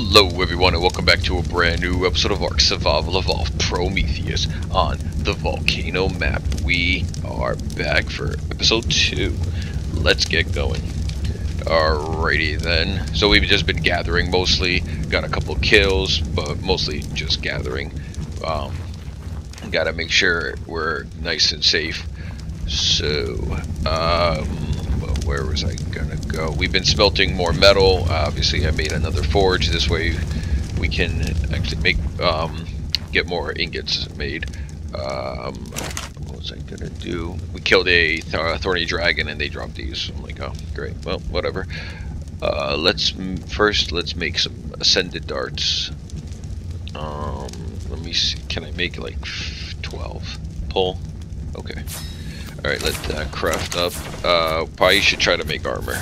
Hello everyone and welcome back to a brand new episode of Ark Survival Evolved Prometheus on the Volcano map. We are back for episode 2. Let's get going. Alrighty then. So we've just been gathering mostly. Got a couple kills, but mostly just gathering. Um, gotta make sure we're nice and safe. So, um, where was I gonna go? We've been smelting more metal. Obviously, I made another forge. This way, we can actually make um, get more ingots made. Um, what was I gonna do? We killed a th thorny dragon, and they dropped these. I'm like, oh, great. Well, whatever. Uh, let's first let's make some ascended darts. Um, let me see. Can I make like 12? Pull. Okay. Alright, let that craft up. Uh, probably should try to make armor.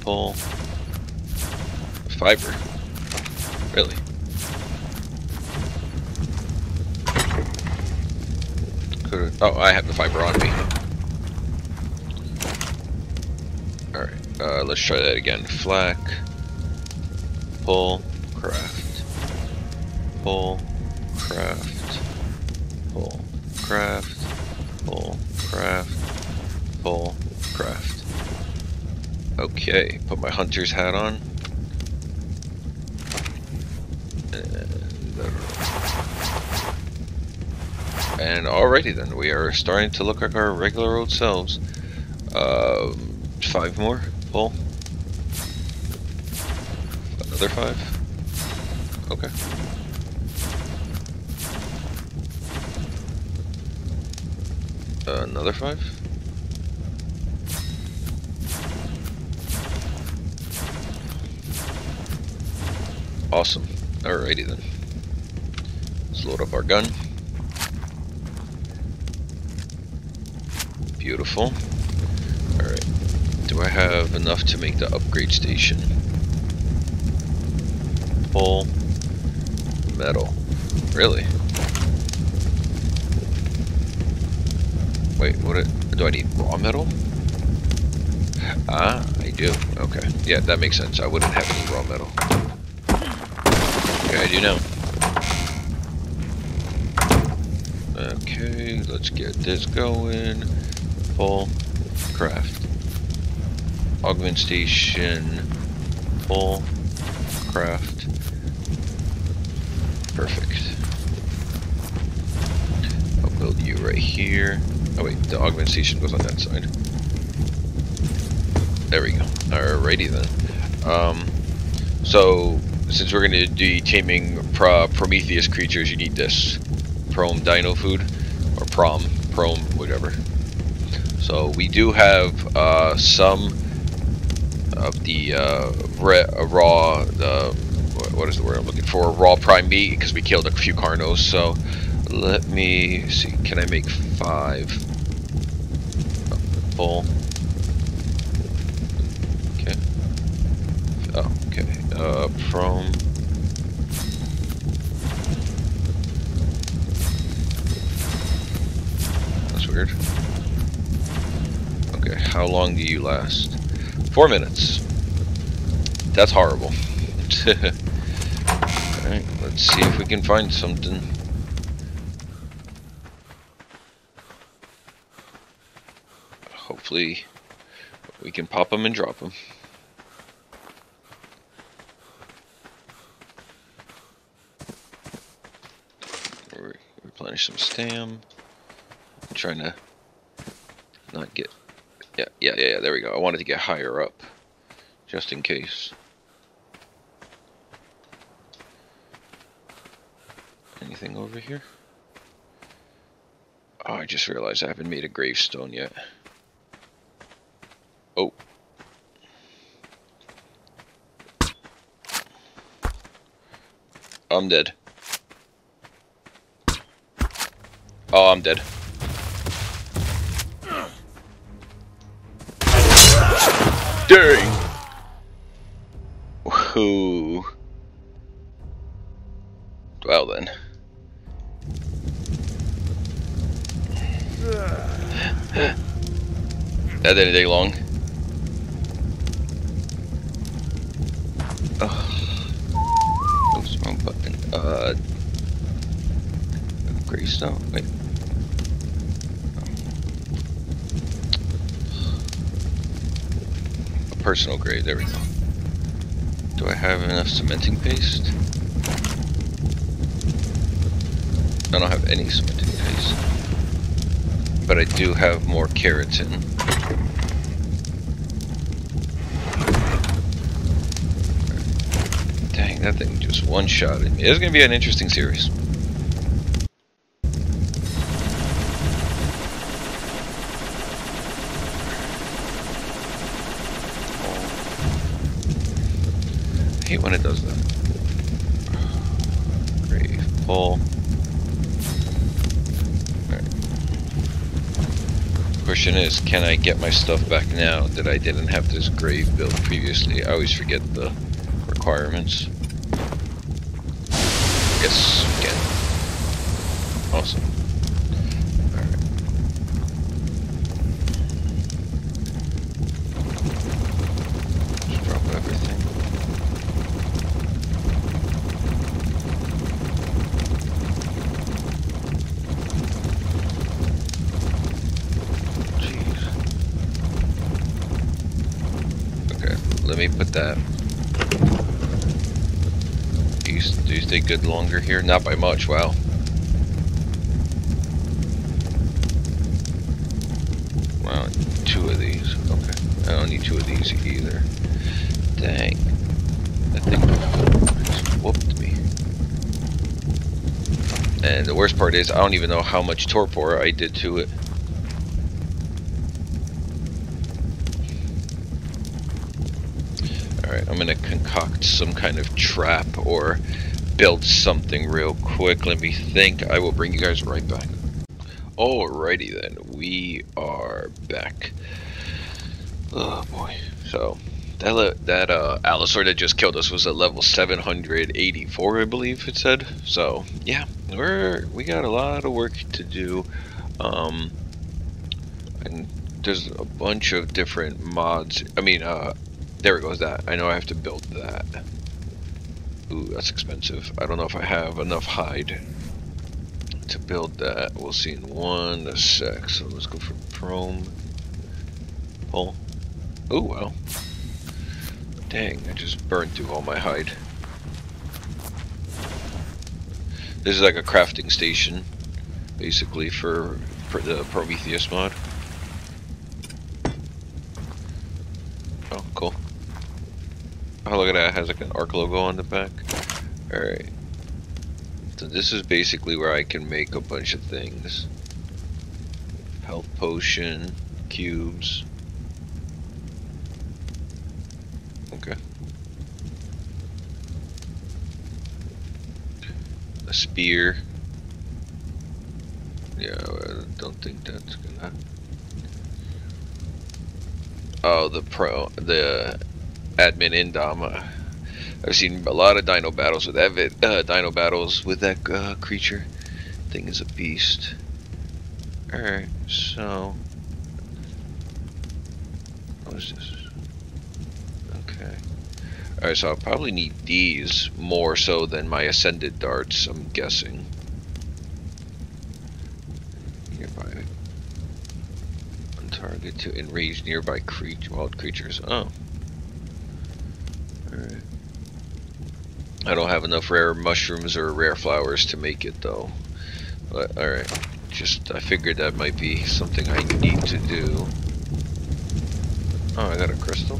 Pull. Fiber. Really? Oh, I have the fiber on me. Alright, uh, let's try that again. Flak. Pull. Craft. Pull. Craft. Pull craft, pull, craft, pull, craft. Okay, put my hunter's hat on. And, alrighty then, we are starting to look like our regular old selves. Um, five more, pull. Another five. Okay. Another five? Awesome. Alrighty then. Let's load up our gun. Beautiful. Alright. Do I have enough to make the upgrade station? Pull. Metal. Really? Wait, what? It, do I need raw metal? Ah, I do. Okay. Yeah, that makes sense. I wouldn't have any raw metal. Okay, I do now. Okay, let's get this going. Full craft. Augment station. Full craft. Perfect. I'll build you right here. Oh wait, the augmentation goes on that side. There we go. Alrighty then. Um, so, since we're going to be taming pro Prometheus creatures, you need this. Prom dino food. Or prom. Prom, whatever. So, we do have uh, some of the uh, raw, the, what is the word I'm looking for? Raw prime meat, because we killed a few carnos, so let me see, can I make five? full. Okay. Oh, okay. Uh, from. That's weird. Okay, how long do you last? Four minutes. That's horrible. Alright, let's see if we can find something. Hopefully we can pop them and drop them. replenish some stam. I'm trying to not get... Yeah, yeah, yeah, there we go. I wanted to get higher up, just in case. Anything over here? Oh, I just realized I haven't made a gravestone yet. Oh. I'm dead. Oh, I'm dead. Dang! Whoo. Well then. that didn't take long. Oh. Oops, wrong button. Uh. Greystone? Wait. A personal grade, there we go. Do I have enough cementing paste? I don't have any cementing paste. But I do have more keratin. Dang, that thing just one-shotted me. It's gonna be an interesting series. Oh. I hate when it does that. Grave pull. Question is, can I get my stuff back now that I didn't have this grave built previously? I always forget the requirements. Yes, again. Awesome. Alright. Just drop everything. Jeez. Okay, let me put that. Do you, do you stay good longer here? Not by much, wow. Wow, two of these. Okay. I don't need two of these either. Dang. That thing just whooped me. And the worst part is, I don't even know how much torpor I did to it. I'm gonna concoct some kind of trap or build something real quick. Let me think. I will bring you guys right back. Alrighty then, we are back. Oh boy. So, that, that uh, Allosaur that just killed us was at level 784, I believe it said. So, yeah, we're we got a lot of work to do. Um, and there's a bunch of different mods. I mean, uh, there it goes. That I know I have to build that. Ooh, that's expensive. I don't know if I have enough hide to build that. We'll see in one sec. So let's go for chrome. Pull. Oh well. Dang, I just burned through all my hide. This is like a crafting station, basically for, for the Prometheus mod. Oh, look at that. It has like an Ark logo on the back. Alright. So this is basically where I can make a bunch of things. Health potion, cubes. Okay. A spear. Yeah, I don't think that's gonna... Oh, the pro, the admin indom. Uh, I've seen a lot of dino battles with that. vid- Uh, dino battles with that uh, creature. Thing is a beast. All right, so what is this? Okay. All right, so I'll probably need these more so than my ascended darts. I'm guessing. Nearby on target to enrage nearby creature, wild creatures. Oh. I don't have enough rare mushrooms or rare flowers to make it though. But alright. Just I figured that might be something I need to do. Oh, I got a crystal.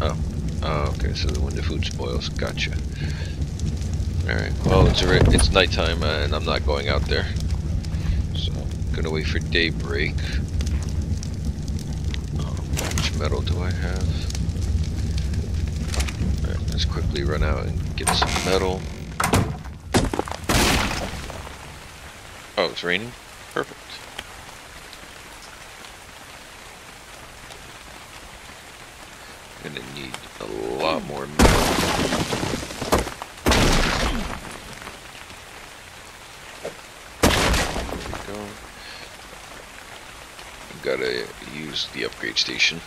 Oh. Oh, okay, so when the food spoils, gotcha. Alright, well it's it's nighttime and I'm not going out there. So I'm gonna wait for daybreak. Metal do I have? Alright, let's quickly run out and get some metal. Oh, it's raining? Perfect. Gonna need a lot more metal. There we go. Gotta use the upgrade station.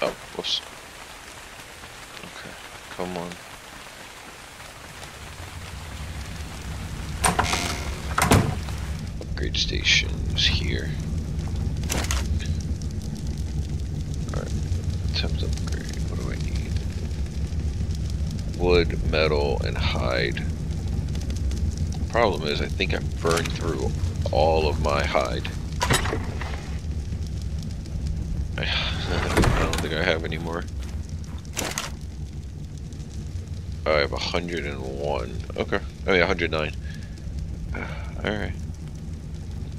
Oh, whoops. Okay, come on. Upgrade stations here. Alright, attempt upgrade. What do I need? Wood, metal, and hide. Problem is, I think I've burned through all of my hide. I, I don't think I have any more. I have 101. Okay. Oh yeah, 109. Alright.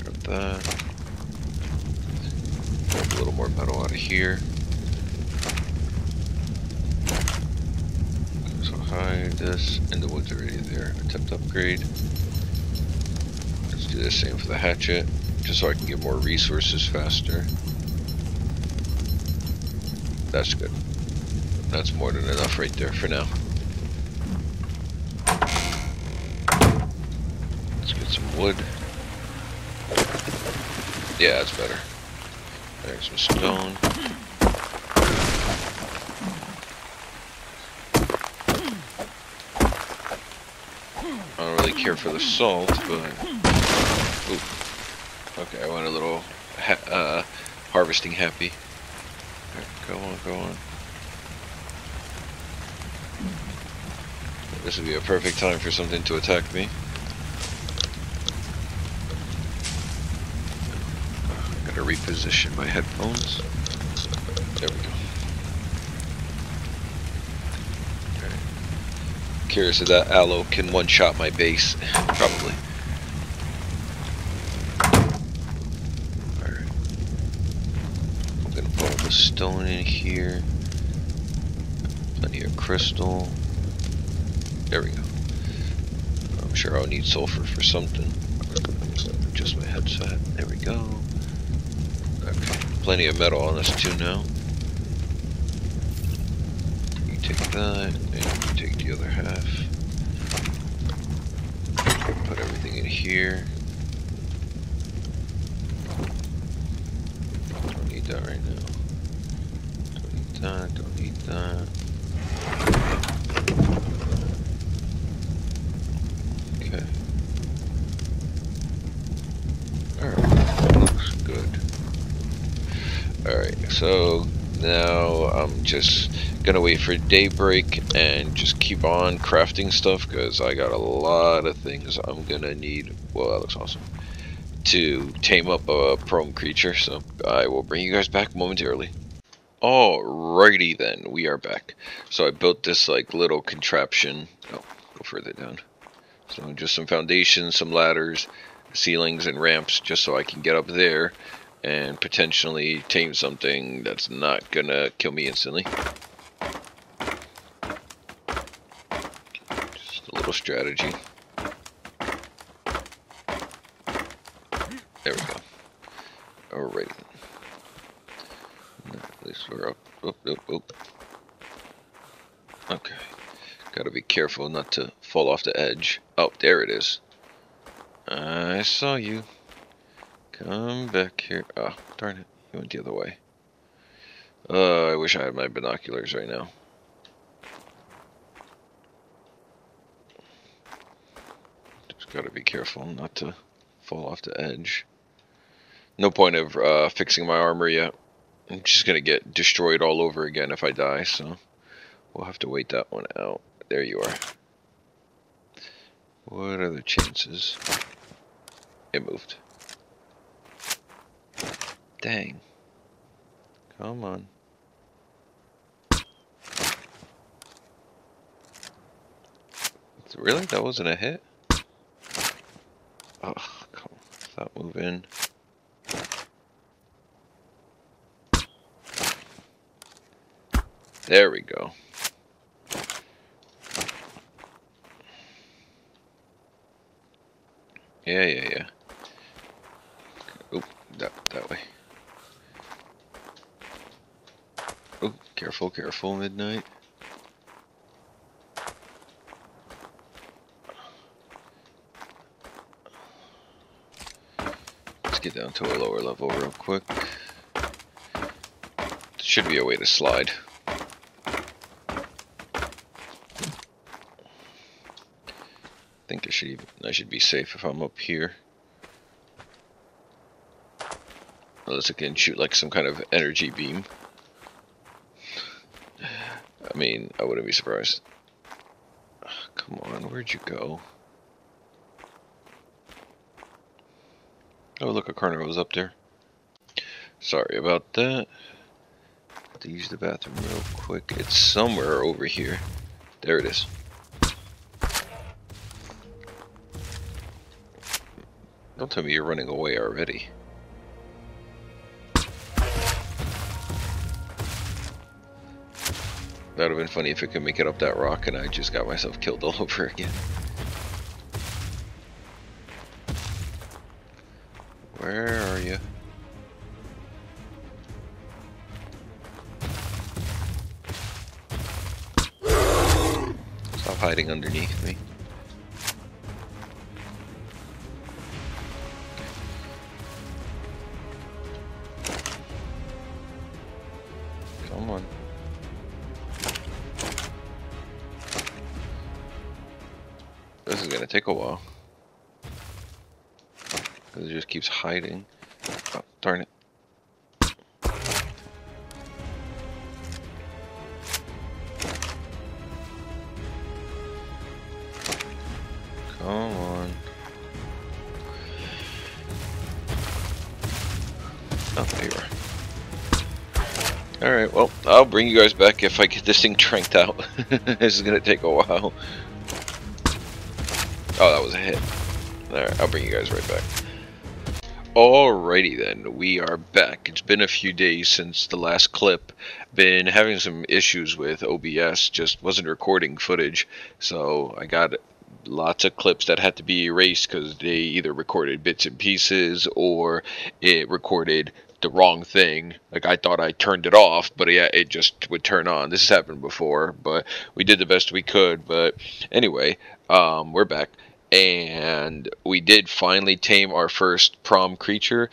Grab that. Grab a little more metal out of here. So this, and the wood's already there. Attempt upgrade. Let's do the same for the hatchet, just so I can get more resources faster. That's good. That's more than enough right there for now. Let's get some wood. Yeah, that's better. There's some stone. I don't really care for the salt, but... Ooh. Okay, I went a little ha uh, harvesting happy. Right, go on, go on. This would be a perfect time for something to attack me. Gotta reposition my headphones. There we go. Okay. Curious if that Allo can one-shot my base. Probably. Alright. I'm gonna put all the stone in here. Plenty of crystal. There we go. I'm sure I'll need sulfur for something. Just my headset. There we go. Okay. Plenty of metal on this too now. You take that, and take the other half. Put everything in here. Don't need that right now. Don't need that, don't need that. Okay. Alright, looks good. Alright, so now I'm just gonna wait for daybreak and just keep on crafting stuff because I got a lot of things I'm gonna need. Well, that looks awesome. To tame up a prom creature, so I will bring you guys back momentarily. Alrighty then, we are back. So I built this like little contraption. Oh, go further down. So just some foundations, some ladders, ceilings, and ramps just so I can get up there and potentially tame something that's not gonna kill me instantly. Strategy. There we go. Alright. At least we're up. Oop, oop, oop. Okay. Gotta be careful not to fall off the edge. Oh, there it is. I saw you. Come back here. Oh, darn it. You went the other way. Uh, I wish I had my binoculars right now. Gotta be careful not to fall off the edge. No point of uh, fixing my armor yet. I'm just gonna get destroyed all over again if I die, so we'll have to wait that one out. There you are. What are the chances? It moved. Dang. Come on. Really? That wasn't a hit? Oh, come on. Moving. There we go. Yeah, yeah, yeah. Oop, that that way. Oh, careful, careful, midnight. Get down to a lower level real quick. Should be a way to slide. I think I should even, I should be safe if I'm up here. Unless I can shoot like some kind of energy beam. I mean, I wouldn't be surprised. Come on, where'd you go? Oh, look, a Carnival was up there. Sorry about that. To use the bathroom real quick. It's somewhere over here. There it is. Don't tell me you're running away already. That would have been funny if I could make it up that rock and I just got myself killed all over again. Where are you? Stop hiding underneath me. Because it just keeps hiding. Oh, darn it. Come on. Oh, there you are. Alright, well, I'll bring you guys back if I get this thing tranked out. this is gonna take a while. Oh, that was a hit. Alright, I'll bring you guys right back. Alrighty then, we are back. It's been a few days since the last clip. Been having some issues with OBS, just wasn't recording footage, so I got lots of clips that had to be erased because they either recorded bits and pieces or it recorded the wrong thing. Like I thought I turned it off, but yeah, it just would turn on. This has happened before, but we did the best we could. But anyway, um, we're back and we did finally tame our first prom creature.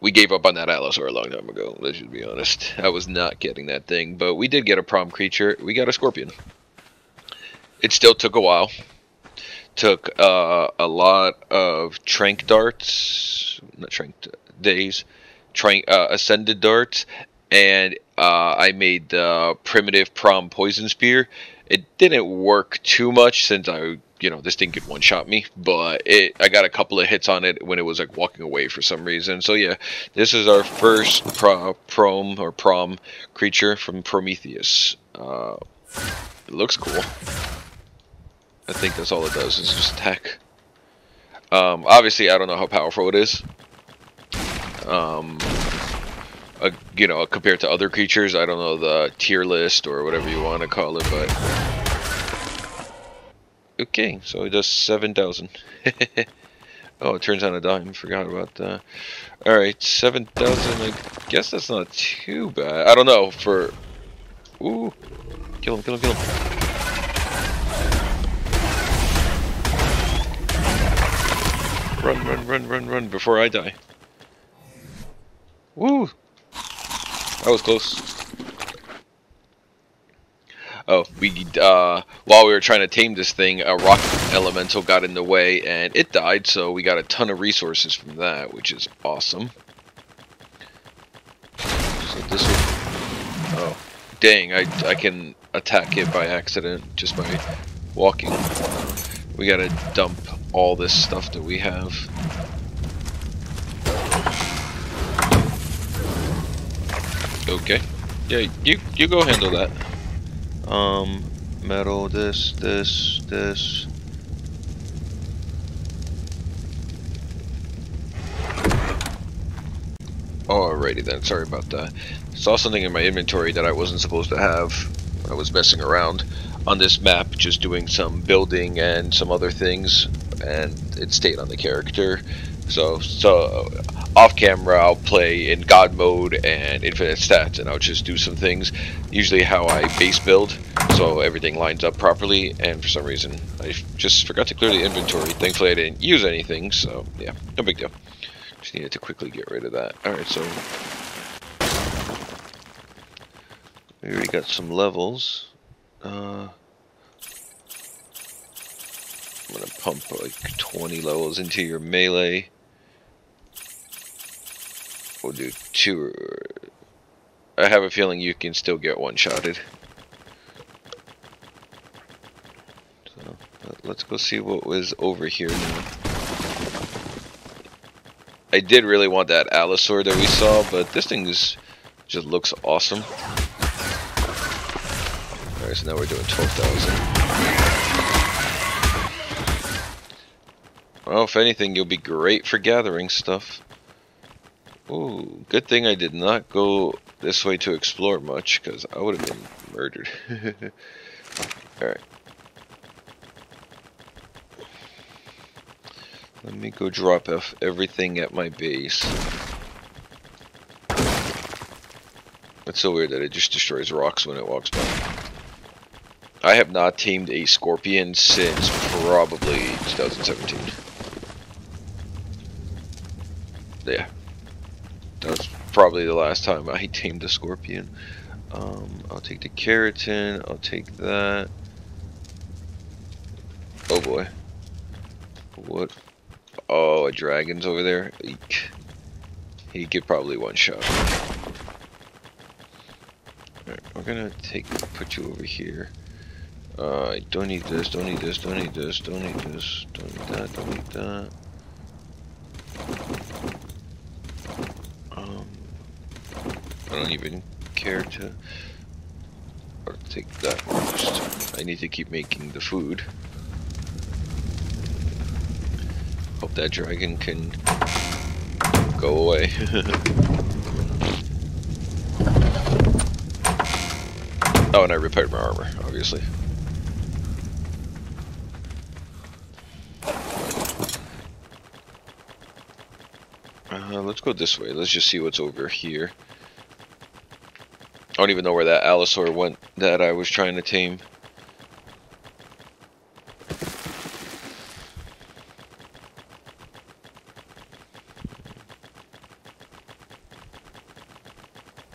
We gave up on that Allosaur a long time ago, let's just be honest. I was not getting that thing, but we did get a prom creature. We got a scorpion. It still took a while. Took uh, a lot of trank darts, not trank days, trank, uh, ascended darts, and uh, I made the primitive prom poison spear. It didn't work too much since I you know this thing could one shot me but it i got a couple of hits on it when it was like walking away for some reason. So yeah this is our first pro prom or prom creature from prometheus. Uh, it looks cool. I think that's all it does is just attack. Um, obviously i don't know how powerful it is. Um, you know compared to other creatures i don't know the tier list or whatever you want to call it but Okay, so it does 7,000. oh, it turns on a dime. Forgot about that. Alright, 7,000. I guess that's not too bad. I don't know, for... Ooh. Kill him, kill him, kill him. Run, run, run, run, run before I die. Woo! That was close. Oh, we uh, while we were trying to tame this thing, a rock elemental got in the way and it died. So we got a ton of resources from that, which is awesome. So this will. Oh, dang! I I can attack it by accident just by walking. We gotta dump all this stuff that we have. Okay. Yeah, you you go handle that. Um, metal, this, this, this. Alrighty then, sorry about that. Saw something in my inventory that I wasn't supposed to have. I was messing around on this map, just doing some building and some other things, and it stayed on the character. So, so off camera, I'll play in God mode and infinite stats, and I'll just do some things. Usually, how I base build, so everything lines up properly. And for some reason, I just forgot to clear the inventory. Thankfully, I didn't use anything, so yeah, no big deal. Just needed to quickly get rid of that. Alright, so... We already got some levels. Uh... I'm gonna pump like 20 levels into your melee. We'll do two. I have a feeling you can still get one-shotted. So, let's go see what was over here now. I did really want that Allosaur that we saw, but this thing is, just looks awesome. Alright, so now we're doing 12,000. Well, if anything, you'll be great for gathering stuff. Ooh, good thing I did not go this way to explore much, because I would have been murdered. Alright. Let me go drop off everything at my base. It's so weird that it just destroys rocks when it walks by. I have not tamed a scorpion since probably 2017. Yeah. That was probably the last time I tamed a scorpion. Um, I'll take the keratin, I'll take that. Oh boy. What Oh, a dragon's over there. Eek. He could probably one shot. Alright, we're gonna take put you over here. Uh, don't need this, don't need this, don't need this, don't need this, don't need that, don't need that. Um, I don't even care to or take that. Just, I need to keep making the food. Hope that dragon can go away. oh, and I repaired my armor, obviously. Uh, let's go this way. Let's just see what's over here. I don't even know where that Allosaur went that I was trying to tame.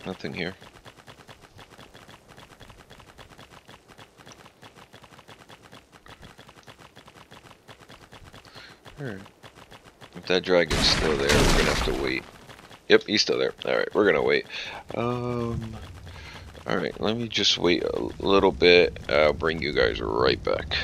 Nothing here. Alright. If that dragon's still there, we're gonna have to wait. Yep, he's still there. Alright, we're gonna wait. Um... Alright, let me just wait a little bit. I'll bring you guys right back.